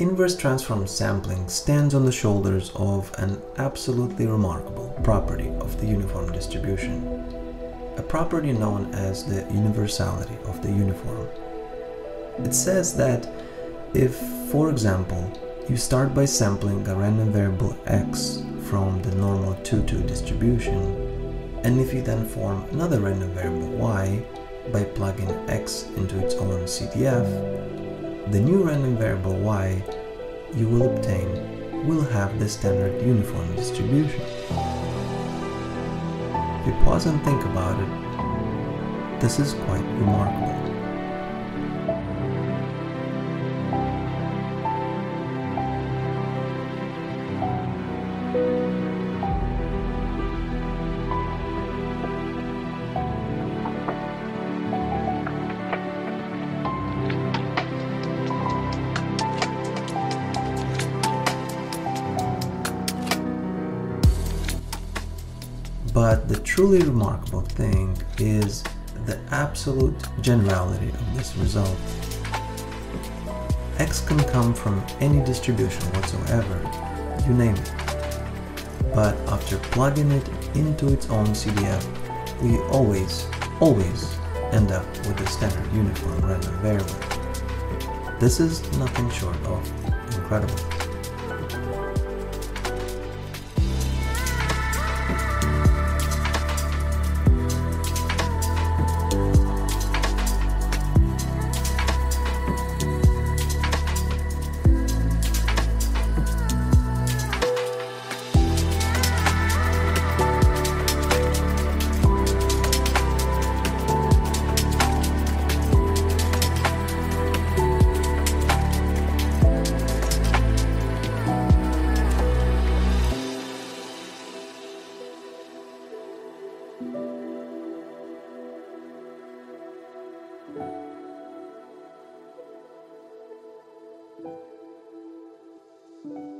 Inverse transform sampling stands on the shoulders of an absolutely remarkable property of the uniform distribution, a property known as the universality of the uniform. It says that if, for example, you start by sampling a random variable x from the normal 2-2 distribution, and if you then form another random variable y by plugging x into its own CDF, the new random variable y you will obtain will have the standard uniform distribution. If you pause and think about it, this is quite remarkable. But the truly remarkable thing is the absolute generality of this result. X can come from any distribution whatsoever, you name it. But after plugging it into its own CDF, we always, always end up with a standard uniform random variable. This is nothing short of incredible. thank you